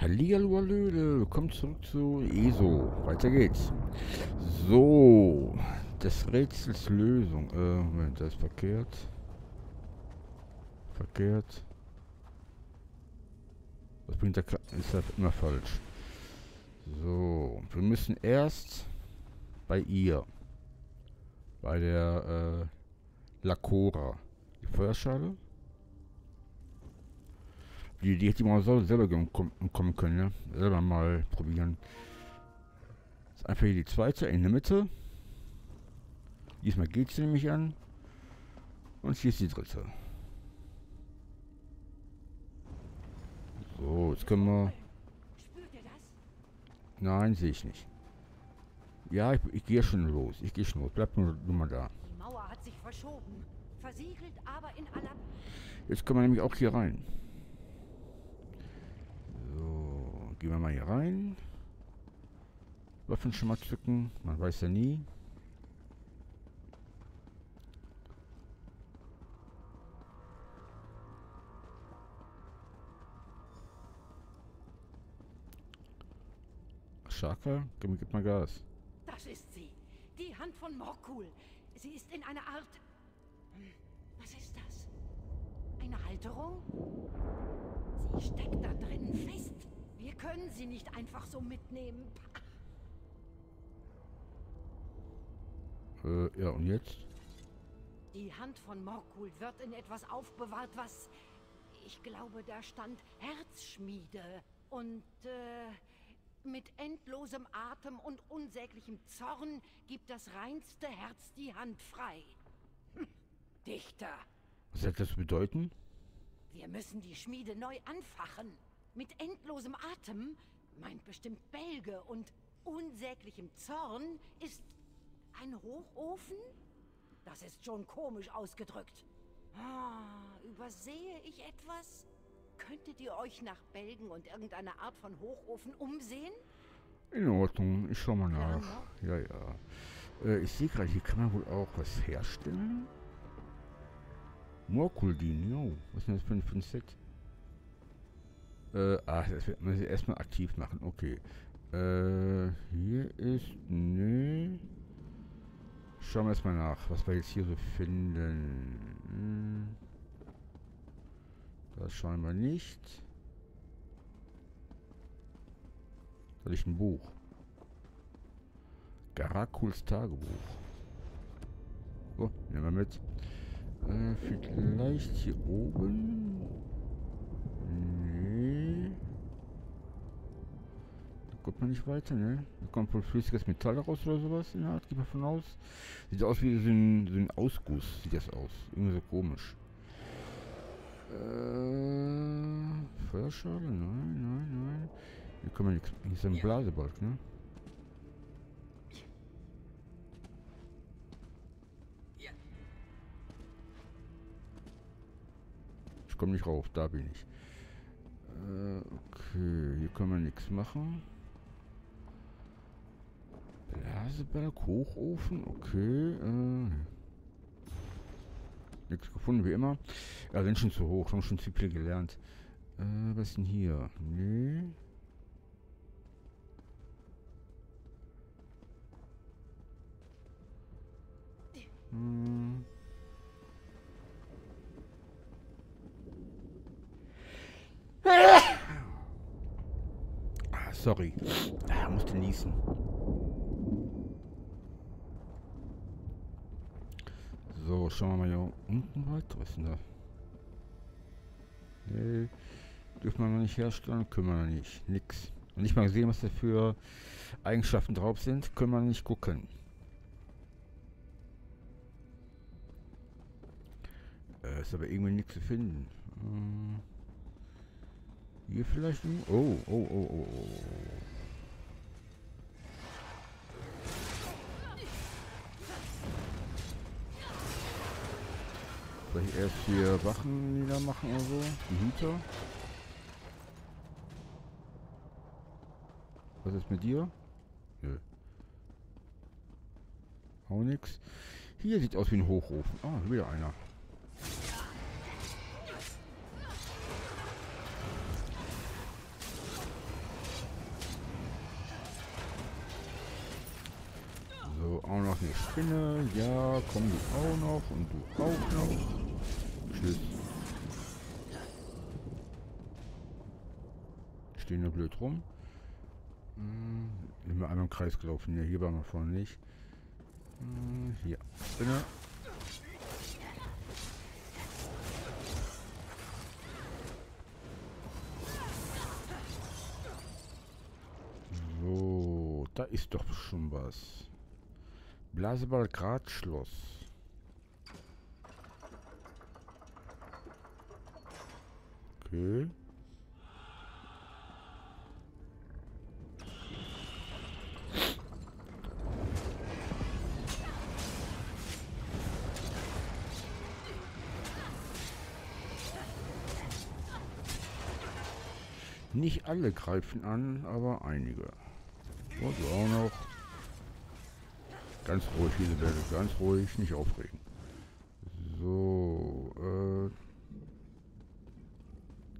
Hallihallo, willkommen zurück zu ESO. Weiter geht's. So, des Rätsels Lösung. Äh, Moment, das ist verkehrt. Verkehrt. Was bringt K Ist das immer falsch. So, wir müssen erst bei ihr. Bei der äh, Lacora. Die Feuerschale. Die Idee hätte man so selber kommen können, ne? Selber mal probieren. Ist einfach hier die zweite in der Mitte. Diesmal geht sie nämlich an. Und hier ist die dritte. So, jetzt können wir... Nein, sehe ich nicht. Ja, ich, ich gehe schon los. Ich gehe schon los. Bleib nur, nur mal da. Die Mauer hat sich verschoben. Versiegelt aber in aller... Jetzt können wir nämlich auch hier rein. Gehen wir mal hier rein. Waffen schon mal zücken. Man weiß ja nie. Shaka, gib, gib mal Gas. Das ist sie. Die Hand von Morkul. Sie ist in einer Art... Was ist das? Eine Halterung? Sie steckt da drin fest. Wir können sie nicht einfach so mitnehmen. Äh, ja, und jetzt? Die Hand von Morkul wird in etwas aufbewahrt, was... Ich glaube, da stand Herzschmiede. Und, äh... Mit endlosem Atem und unsäglichem Zorn gibt das reinste Herz die Hand frei. Hm, Dichter. Was soll das bedeuten? Wir müssen die Schmiede neu anfachen. Mit endlosem Atem meint bestimmt Belge und unsäglichem Zorn ist ein Hochofen? Das ist schon komisch ausgedrückt. Ah, übersehe ich etwas? Könntet ihr euch nach Belgen und irgendeiner Art von Hochofen umsehen? In Ordnung, ich schau mal nach. Ja, ja. Äh, ich sehe gerade, hier kann man wohl auch was herstellen. Morkuldin, jo. Was ist denn das für ein, für ein Set? Äh, ach, das wird man erstmal aktiv machen. Okay. Äh, hier ist. Nee. Schauen wir erstmal nach, was wir jetzt hier so finden. Hm. Das schauen wir nicht. Da liegt ein Buch. Garakuls Tagebuch. So, nehmen wir mit. Äh, vielleicht hier oben. Kommt man nicht weiter, ne? Da kommt wohl flüssiges Metall raus oder sowas in der Art, geht man von aus. Sieht aus wie so ein, so ein Ausguss, sieht das aus. Irgendwie so komisch. Äh, Feuerschale? Nein, nein, nein. Hier kann man nichts. Hier ist ein Blasebalg, ne? Ich komme nicht rauf, da bin ich. Äh, okay, hier kann man nichts machen. Blaseberg, Hochofen, okay. Äh, nichts gefunden, wie immer. Ja, sind schon zu hoch, haben schon zu viel gelernt. Äh, was ist denn hier? Nee. Hm. Ah, sorry. Ah, musste niesen. So, schauen wir mal hier unten weiter. Was ist denn da? Nee, dürfen wir noch nicht herstellen, können wir noch nicht. Nix. Und nicht mal sehen, was da für Eigenschaften drauf sind, können wir nicht gucken. Äh, ist aber irgendwie nichts zu finden. Hm. Hier vielleicht? Oh, oh, oh, oh, oh. Soll ich erst hier Wachen niedermachen oder so? Die Hüter? Was ist mit dir? Nö. Auch nix. Hier sieht aus wie ein Hochofen. Ah, wieder einer. Spinne. Ja, komm du auch noch und du auch noch. Tschüss. Stehen nur blöd rum. Hm, immer einmal im Kreis gelaufen. Ja, hier waren wir vorne nicht. Hm, hier. Spinne. So, da ist doch schon was. Blaseball Gradschloss. Okay. Nicht alle greifen an, aber einige. Und auch noch. Ganz ruhig, Isabelle, ganz ruhig, nicht aufregen. So, äh.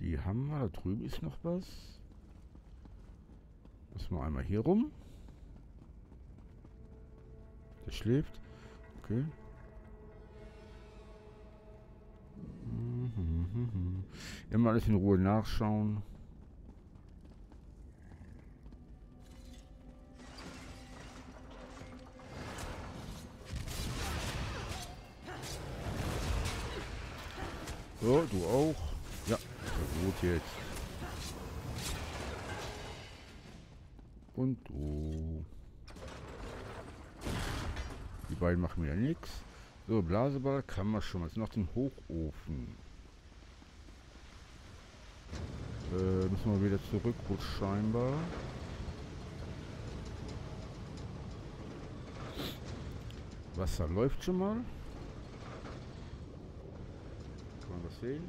Die haben wir, da drüben ist noch was. Lassen wir einmal hier rum. Der schläft. Okay. Mhm, Immer alles in Ruhe nachschauen. So, du auch. Ja, gut jetzt. Und du. Die beiden machen wieder nichts. So, Blaseball kann man schon. Jetzt noch den Hochofen. Äh, müssen wir wieder zurück, gut scheinbar. Wasser läuft schon mal. Das sehen?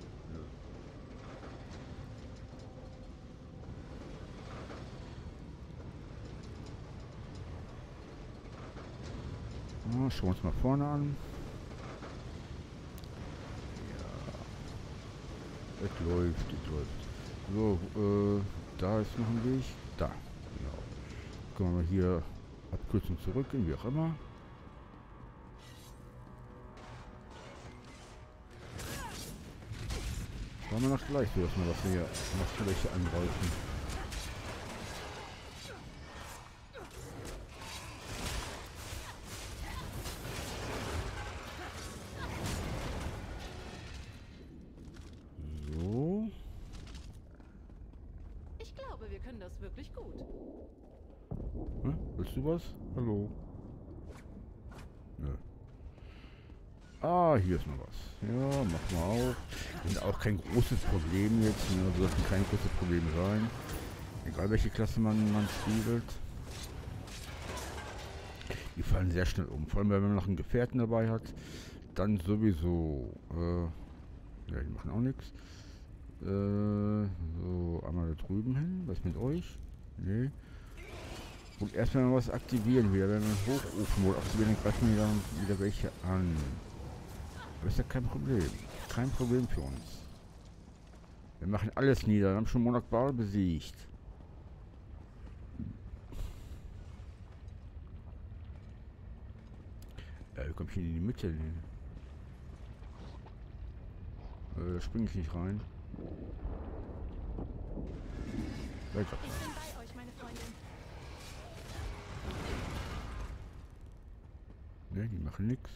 Ja. Ja, schauen wir uns mal vorne an. Ja. Es läuft, es läuft. So, äh, da ist noch ein Weg. Da, genau. Können wir hier Abkürzung zurückgehen, wie auch immer. Schauen wir noch gleich so, dass wir das hier noch welche angreifen. So. Ich glaube, wir können das wirklich gut. Hm? Willst du was? Hallo. Nö. Hier ist noch was. Ja, mach mal auf. Sind auch kein großes Problem jetzt. Ne? Sollten kein großes Problem sein. Egal welche Klasse man, man spielt. Die fallen sehr schnell um. Vor allem, wenn man noch einen Gefährten dabei hat. Dann sowieso. Äh, ja, die machen auch nichts. Äh, so, einmal da drüben hin. Was mit euch? Nee. Und erstmal was aktivieren wieder. Wenn wir einen Hochofen wohl aktivieren, dann greifen wir dann wieder welche an. Ist ja kein Problem. Kein Problem für uns. Wir machen alles nieder. Wir haben schon Monarch Baal besiegt. Ja, wie komme ich hier in die Mitte? Äh, da springe ich nicht rein. Weiter. Ne, die machen nix.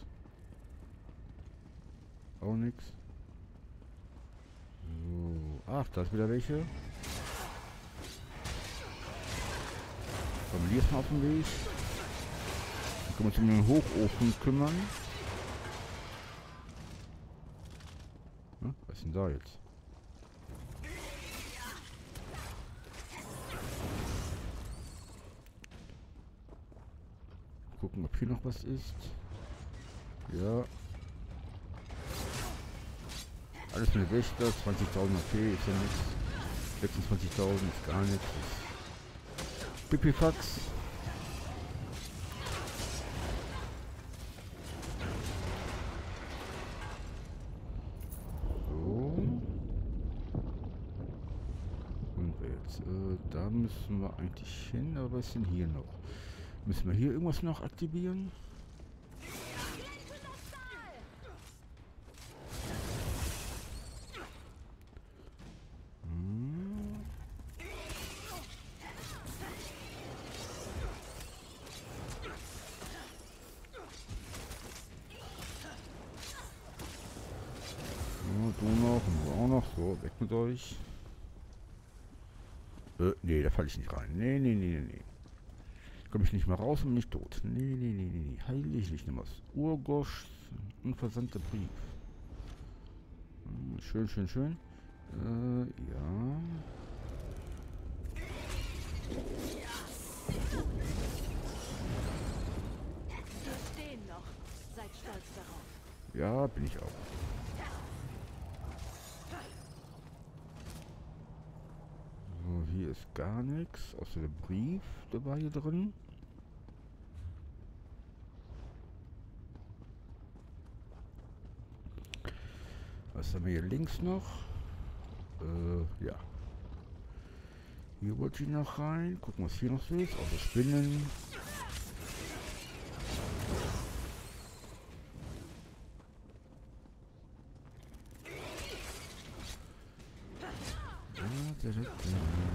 Auch nix. So. Ach, da ist wieder welche. Kommen die jetzt mal auf den Weg. Dann können wir uns um den Hochofen kümmern. Hm, was ist denn da jetzt? Gucken, ob hier noch was ist. Ja. Alles mit Wächter, 20.000 okay, ist ja nichts. 26.000 ist gar nichts. Pipifax. So. Und jetzt, äh, da müssen wir eigentlich hin, aber was ist denn hier noch? Müssen wir hier irgendwas noch aktivieren? Zeug. Äh, nee, da falle ich nicht rein. Nee, nee, nee, nee, nee. Komme ich nicht mehr raus und bin ich tot. Nee, nee, nee, nee, nee. Heilig nicht mehr. Urgosch, unversandter Brief. Hm, schön, schön, schön. Äh, ja. Wir stehen noch. Seid stolz darauf. Ja, bin ich auch. So, hier ist gar nichts, außer der Brief, der war hier drin. Was haben wir hier links noch? Äh, ja. Hier wollte ich noch rein. Gucken, was hier noch so ist. Außer Spinnen. Da, da, da,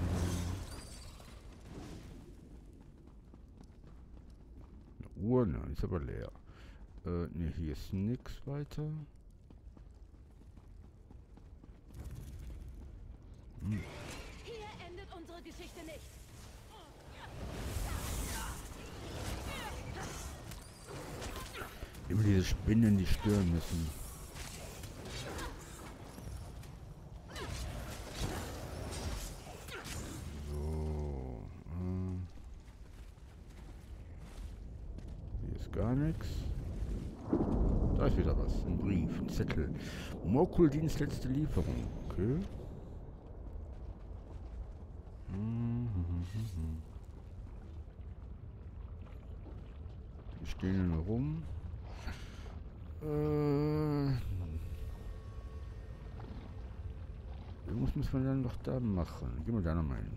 ne, ist aber leer. Äh, ne, hier ist nix weiter. Hm. Hier endet unsere Geschichte nicht. Immer diese Spinnen, die stören müssen. So. Äh. Hier ist gar nichts. Da ist wieder was. Ein Brief, ein Zettel. Morkuldienst letzte Lieferung. Okay. Die stehen nur rum. Äh, irgendwas müssen wir dann doch da machen. Geh mal da nochmal hin.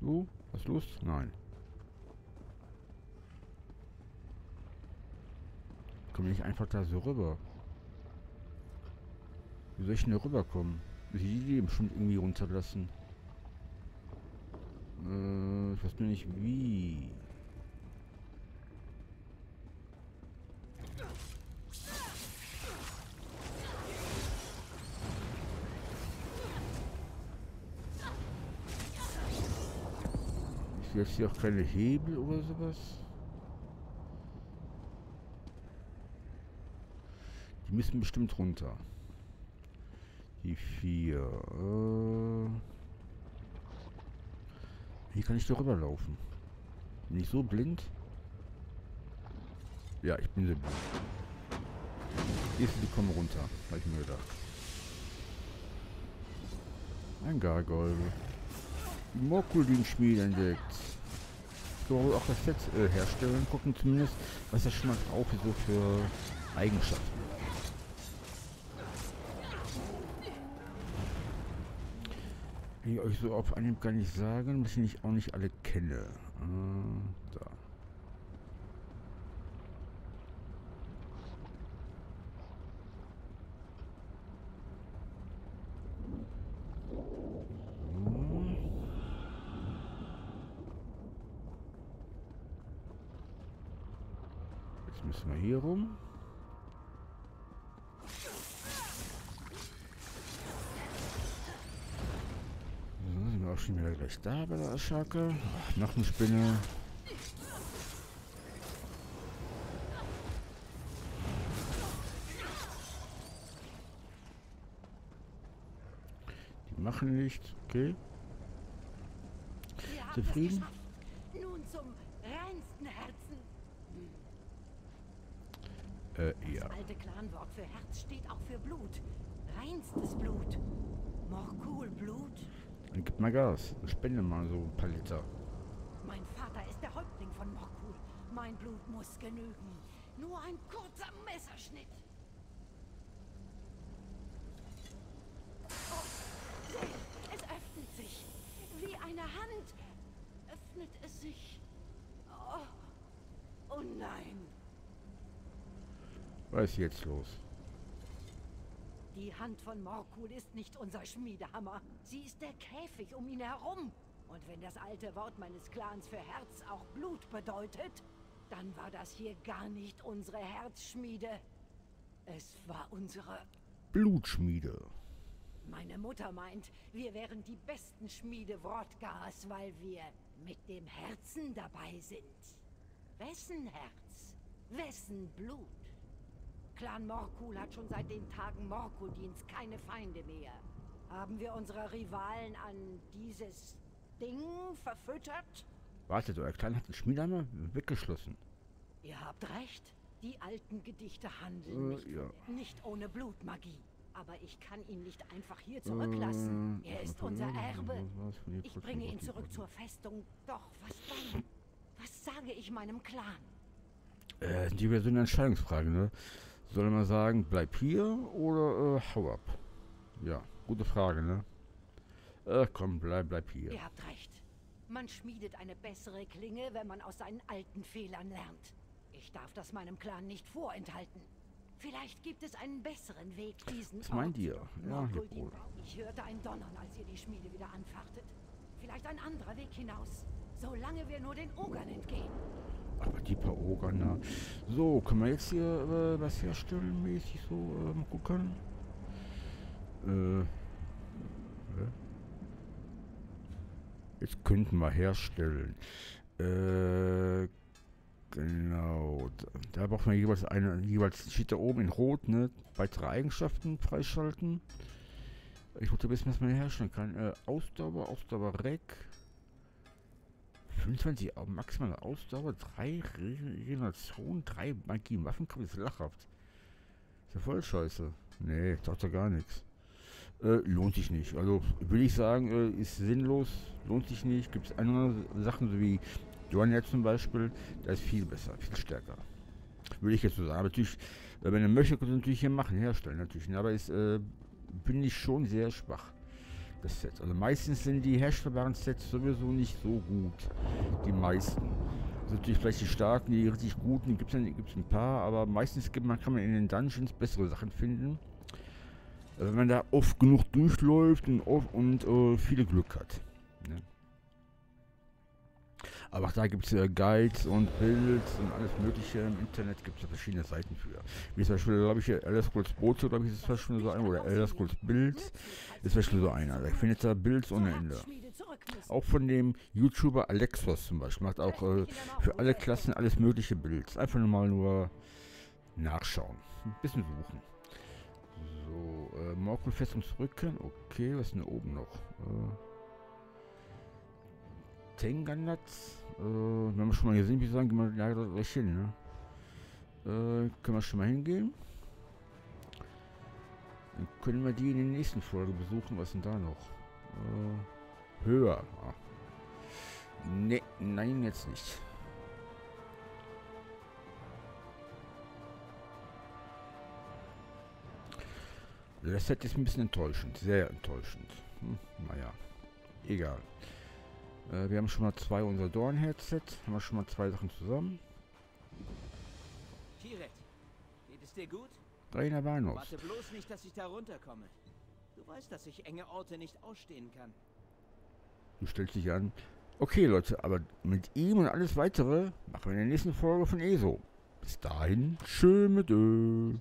Du? Hast Lust? Nein. Komm ich einfach da so rüber. Wie soll ich denn rüberkommen? Die eben schon irgendwie runterlassen? Äh, ich weiß nur nicht wie. Ich sehe jetzt hier auch keine Hebel oder sowas. Müssen bestimmt runter. Die vier. Äh Wie kann ich da rüberlaufen? Bin ich so blind? Ja, ich bin so blind. Du, die kommen runter. Hab ich mir gedacht. Ein Gargoyle. Die Mokulin-Schmiede entdeckt. So wohl auch das Set äh, herstellen. Gucken zumindest, was das schon auch so für Eigenschaften. Kann ich euch so auf Anhieb gar nicht sagen, dass ich nicht, auch nicht alle kenne. Äh, da. Jetzt müssen wir hier rum. Schon wieder gleich da bei der Aschake. Ach, noch eine Spinne. Die machen nichts, okay. Zufrieden? Nun zum reinsten Herzen. Äh, ja. Das alte Clanwort für Herz steht auch für Blut. Reinstes Blut. Morkul-Blut. Dann gib mal Gas. Spende mal so ein paar Liter. Mein Vater ist der Häuptling von Morkul. Mein Blut muss genügen. Nur ein kurzer Messerschnitt. Oh, seht, es öffnet sich. Wie eine Hand öffnet es sich. Oh, oh nein. Was ist jetzt los? Die Hand von Morkul ist nicht unser Schmiedehammer. Sie ist der Käfig um ihn herum. Und wenn das alte Wort meines Clans für Herz auch Blut bedeutet, dann war das hier gar nicht unsere Herzschmiede. Es war unsere Blutschmiede. Meine Mutter meint, wir wären die besten Schmiede Wrodgas, weil wir mit dem Herzen dabei sind. Wessen Herz? Wessen Blut? Clan Morkul hat schon seit den Tagen Morkulins keine Feinde mehr. Haben wir unsere Rivalen an dieses Ding verfüttert? Wartet, euer Clan hat den Schmiedehammer weggeschlossen. Ihr habt recht. Die alten Gedichte handeln Äh, nicht, ja. nicht ohne Blutmagie. Aber ich kann ihn nicht einfach hier zurücklassen. Äh, er ist unser Erbe. Ich bringe ihn zurück zur Festung. Doch, was dann? Was sage ich meinem Clan? Äh, die wäre so eine Entscheidungsfrage, ne? Soll man sagen, bleib hier oder äh, hau ab? Ja, gute Frage, ne? Äh, komm, bleib, bleib hier. Ihr habt recht. Man schmiedet eine bessere Klinge, wenn man aus seinen alten Fehlern lernt. Ich darf das meinem Clan nicht vorenthalten. Vielleicht gibt es einen besseren Weg, diesen Was meint ihr? Ja, Bruder. Ich hörte ein Donnern, als ihr die Schmiede wieder anfachtet. Vielleicht ein anderer Weg hinaus. Solange wir nur den Ogern entgehen. Aber die paar Ogern, na. So, können wir jetzt hier äh, was herstellen, mäßig so, äh, mal gucken? Äh. Jetzt könnten wir herstellen. Äh. Genau. Da, da braucht man jeweils eine, jeweils steht da oben in Rot, ne? Weitere Eigenschaften freischalten. Ich wollte wissen, was man herstellen kann. Äh, Ausdauer, Ausdauer Reck. 25 Au- maximale Ausdauer, 3 Regeneration, 3 Magie, Waffenkampf ist lachhaft. Ist ja voll scheiße. Nee, taugt ja gar nichts. Äh, lohnt sich nicht. Also würde ich sagen, äh, ist sinnlos, lohnt sich nicht. Gibt es andere Sachen, so wie Dornier zum Beispiel, da ist viel besser, viel stärker. Würde ich jetzt so sagen. Natürlich, äh, wenn ihr möchtet, könnt ihr natürlich hier machen, herstellen natürlich. Aber ist, äh, bin ich schon sehr schwach das Set. Also meistens sind die herstellbaren Sets sowieso nicht so gut. Die meisten. Also natürlich vielleicht die starken, die richtig guten, gibt es gibt's ein paar, aber meistens kann man in den Dungeons bessere Sachen finden. äh, Wenn man da oft genug durchläuft und, oft, und äh, viel Glück hat. Aber auch da gibt es ja Guides und Builds und alles mögliche. Im Internet gibt es verschiedene Seiten für. Wie zum Beispiel, glaube ich, Elder Scrolls Bote, glaube ich, ist zum Beispiel so ein, oder Elder Scrolls Builds ist zum Beispiel so einer. Da findet da Builds ohne Ende. Auch von dem YouTuber Alexos zum Beispiel. Macht auch äh, für alle Klassen alles mögliche Builds. Einfach nur mal nur nachschauen. Ein bisschen suchen. So, äh, Morkel. Okay, was ist denn da oben noch? Äh, Tenganatz. Äh, wir schon mal hier sind, wie sagen, gehen wir da gleich hin, ne? Äh, können wir schon mal hingehen? Dann können wir die in der nächsten Folge besuchen. Was denn da noch? Äh, höher. Ne, nein, jetzt nicht. Das Set ist ein bisschen enttäuschend, sehr enttäuschend. Hm, naja, egal. Äh, wir haben schon mal zwei unser Dorn-Headset, haben wir schon mal zwei Sachen zusammen. Kiret, geht es dir gut? Rainer Bahnhof. Warte bloß nicht, dass ich da runterkomme. Du weißt, dass ich enge Orte nicht ausstehen kann. Du stellst dich an. Okay, Leute, aber mit ihm und alles weitere machen wir in der nächsten Folge von ESO. Bis dahin, schön mit Ö.